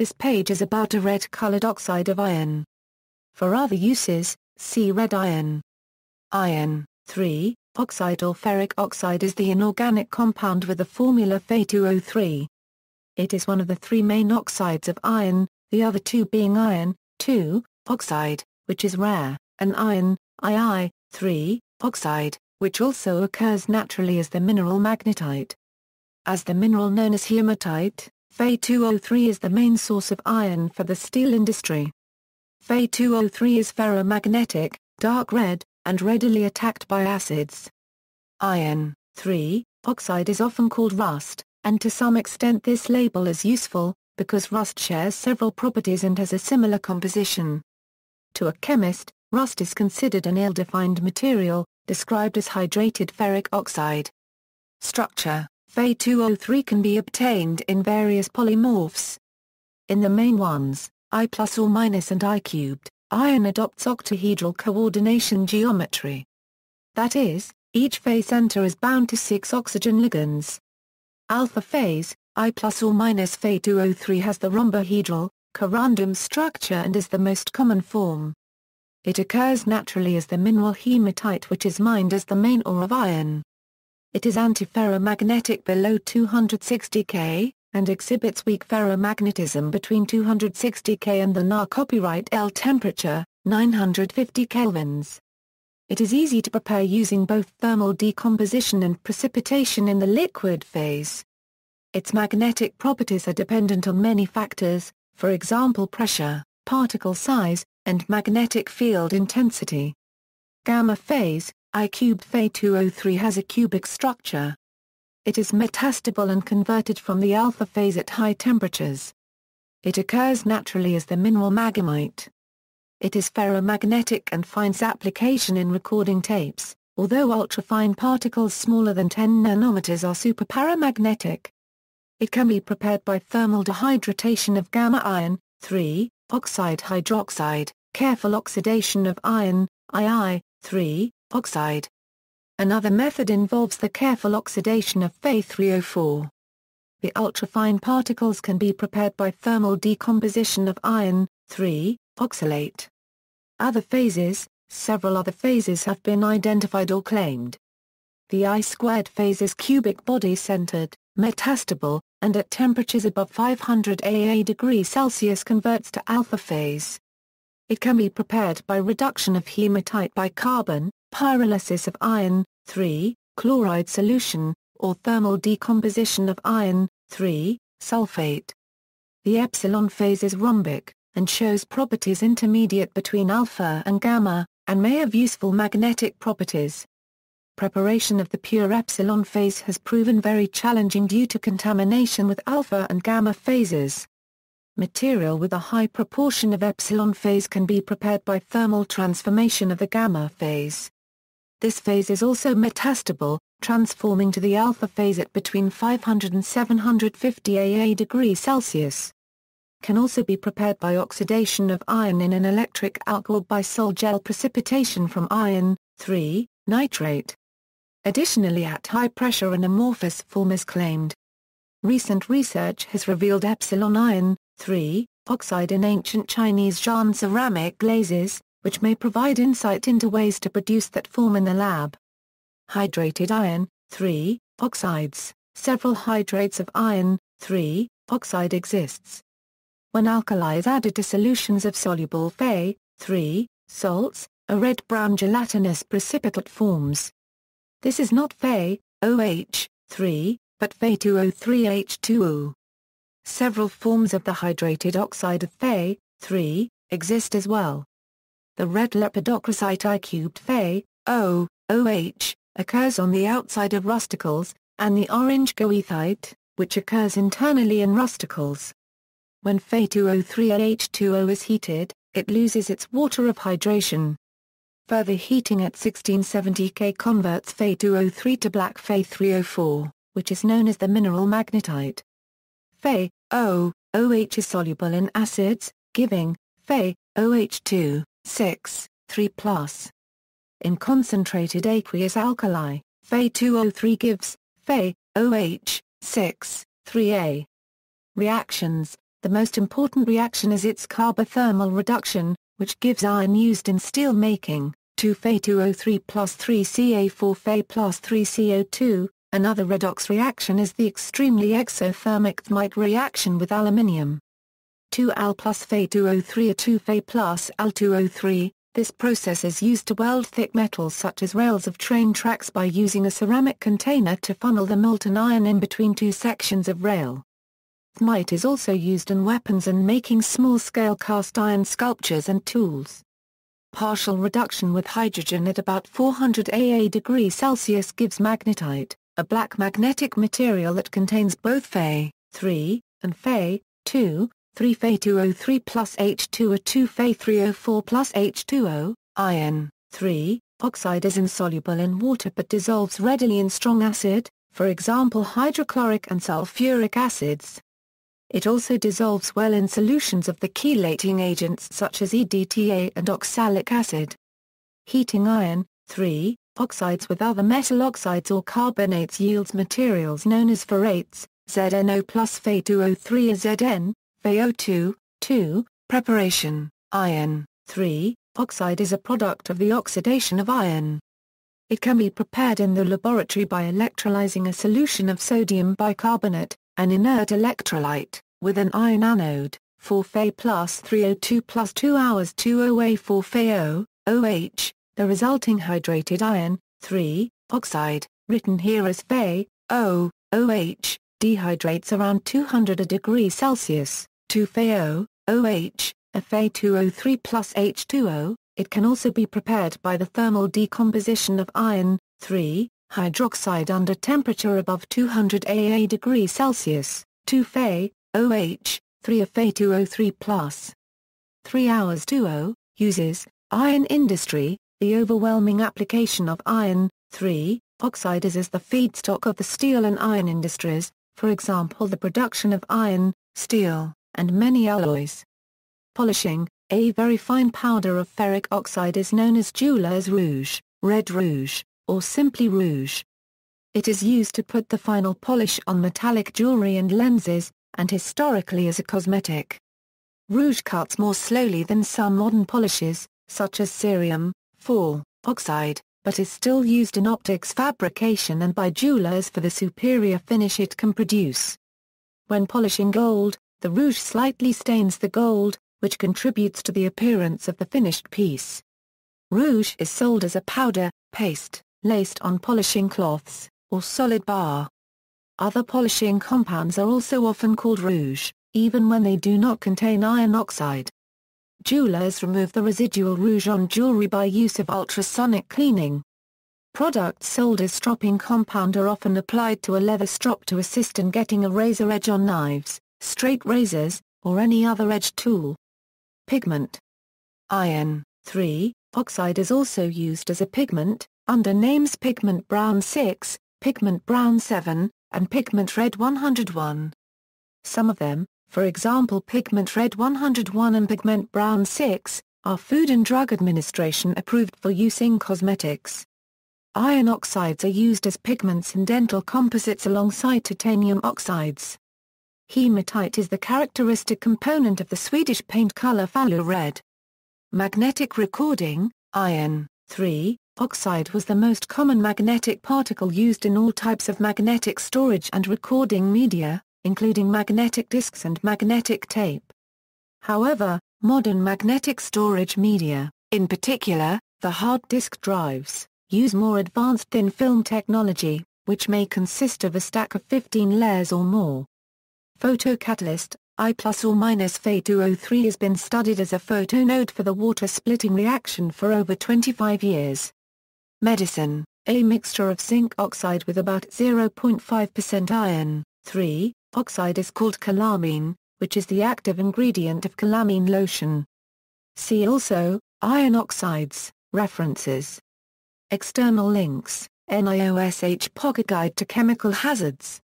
This page is about a red-colored oxide of iron. For other uses, see red iron. Iron, 3, oxide or ferric oxide is the inorganic compound with the formula Fe2O3. It is one of the three main oxides of iron, the other two being iron, 2, oxide, which is rare, and iron, II, 3, oxide, which also occurs naturally as the mineral magnetite. As the mineral known as hematite, Fe2O3 is the main source of iron for the steel industry. Fe2O3 is ferromagnetic, dark red, and readily attacked by acids. Iron, 3, oxide is often called rust, and to some extent this label is useful, because rust shares several properties and has a similar composition. To a chemist, rust is considered an ill-defined material, described as hydrated ferric oxide. Structure Fe2O3 can be obtained in various polymorphs. In the main ones, I plus or minus and I cubed, iron adopts octahedral coordination geometry. That is, each phase center is bound to six oxygen ligands. Alpha phase, I plus or minus Fe2O3 has the rhombohedral, corundum structure and is the most common form. It occurs naturally as the mineral hematite which is mined as the main ore of iron. It is antiferromagnetic below 260 K, and exhibits weak ferromagnetism between 260 K and the Na copyright L temperature, 950 kelvins. It is easy to prepare using both thermal decomposition and precipitation in the liquid phase. Its magnetic properties are dependent on many factors, for example pressure, particle size, and magnetic field intensity. Gamma phase, I cubed Fe2O3 has a cubic structure. It is metastable and converted from the alpha phase at high temperatures. It occurs naturally as the mineral maghemite. It is ferromagnetic and finds application in recording tapes, although ultrafine particles smaller than 10 nanometers are superparamagnetic. It can be prepared by thermal dehydratation of gamma iron, 3, oxide hydroxide, careful oxidation of iron, II, 3, oxide. Another method involves the careful oxidation of Fe3O4. The ultrafine particles can be prepared by thermal decomposition of iron, 3, oxalate. Other phases, several other phases have been identified or claimed. The I-squared phase is cubic body-centered, metastable, and at temperatures above 500 AA degree Celsius converts to alpha phase. It can be prepared by reduction of hematite by carbon, pyrolysis of iron, 3, chloride solution, or thermal decomposition of iron, 3, sulfate. The epsilon phase is rhombic, and shows properties intermediate between alpha and gamma, and may have useful magnetic properties. Preparation of the pure epsilon phase has proven very challenging due to contamination with alpha and gamma phases. Material with a high proportion of epsilon phase can be prepared by thermal transformation of the gamma phase. This phase is also metastable, transforming to the alpha phase at between 500 and 750 AA degree Celsius. Can also be prepared by oxidation of iron in an electric arc or by sol-gel precipitation from iron, 3, nitrate. Additionally at high pressure an amorphous form is claimed. Recent research has revealed epsilon iron, 3, oxide in ancient Chinese Zhan ceramic glazes, which may provide insight into ways to produce that form in the lab. Hydrated iron, 3, oxides, several hydrates of iron, 3, oxide exists. When alkali is added to solutions of soluble Fe, 3, salts, a red-brown gelatinous precipitate forms. This is not Fe, OH, 3, but Fe2O3H2O. Several forms of the hydrated oxide of Fe, 3, exist as well. The red lepidocrocite I-cubed Fe, O, OH, occurs on the outside of rusticles, and the orange goethite, which occurs internally in rusticles. When Fe2O3H2O is heated, it loses its water of hydration. Further heating at 1670 K converts Fe2O3 to black Fe3O4, which is known as the mineral magnetite. Fe, O, OH is soluble in acids, giving, Fe, OH2, 6, 3 plus. In concentrated aqueous alkali, Fe2O3 gives, Fe, OH, 6, 3A. Reactions, The most important reaction is its carbothermal reduction, which gives iron used in steel making, 2Fe2O3 plus 3Ca4Fe plus 3CO2. Another redox reaction is the extremely exothermic thermite reaction with aluminium. 2Al plus Fe2O3 or 2Fe plus Al2O3. This process is used to weld thick metals such as rails of train tracks by using a ceramic container to funnel the molten iron in between two sections of rail. Thermite is also used in weapons and making small-scale cast iron sculptures and tools. Partial reduction with hydrogen at about 400 AA degrees Celsius gives magnetite, a black magnetic material that contains both Fe3 and Fe2, 3 Fe 2O3 plus H2O 2 Fe 3O4 plus H2O, iron, 3, oxide is insoluble in water but dissolves readily in strong acid, for example hydrochloric and sulfuric acids. It also dissolves well in solutions of the chelating agents such as EDTA and oxalic acid. Heating iron, 3, oxides with other metal oxides or carbonates yields materials known as ferrates, ZnO plus Fe2O3 is Zn, Fe02, 2, preparation, iron, 3, oxide is a product of the oxidation of iron. It can be prepared in the laboratory by electrolyzing a solution of sodium bicarbonate, an inert electrolyte, with an iron anode, 4 Fe plus 3O2 plus 2 hours 2OA 4 FeO, OH, the resulting hydrated iron, 3, oxide, written here as Fe, O, OH, dehydrates around 200 a degree Celsius, 2 FeO, OH, a Fe2O3 plus H2O, it can also be prepared by the thermal decomposition of iron, 3, hydroxide under temperature above 200 AA degree Celsius, 2 Fe, OH, 3 of Fe2O3+. 3 hours 20, uses, iron industry, the overwhelming application of iron, 3, oxide is as the feedstock of the steel and iron industries, for example the production of iron, steel, and many alloys. Polishing, a very fine powder of ferric oxide is known as jeweler's rouge, red rouge, or simply rouge. It is used to put the final polish on metallic jewelry and lenses, and historically as a cosmetic. Rouge cuts more slowly than some modern polishes, such as cerium, 4, oxide, but is still used in optics fabrication and by jewelers for the superior finish it can produce. When polishing gold, the rouge slightly stains the gold, which contributes to the appearance of the finished piece. Rouge is sold as a powder, paste, laced on polishing cloths, or solid bar. Other polishing compounds are also often called rouge, even when they do not contain iron oxide. Jewelers remove the residual rouge on jewelry by use of ultrasonic cleaning. Products sold as stropping compound are often applied to a leather strop to assist in getting a razor edge on knives, straight razors, or any other edge tool. Pigment Iron, 3, oxide is also used as a pigment, under names pigment brown 6, pigment brown 7, and pigment red 101. Some of them, for example pigment red 101 and pigment brown 6, are Food and Drug Administration approved for use in cosmetics. Iron oxides are used as pigments in dental composites alongside titanium oxides. Hematite is the characteristic component of the Swedish paint color Falu red. Magnetic recording, iron, 3, oxide was the most common magnetic particle used in all types of magnetic storage and recording media, including magnetic disks and magnetic tape. However, modern magnetic storage media, in particular, the hard disk drives, use more advanced thin film technology, which may consist of a stack of 15 layers or more. Photocatalyst, I plus or minus Fe2O3 has been studied as a photoanode for the water splitting reaction for over 25 years. Medicine, a mixture of zinc oxide with about 0.5% iron, 3, oxide is called calamine, which is the active ingredient of calamine lotion. See also, iron oxides, references. External links, NIOSH Pocket Guide to Chemical Hazards.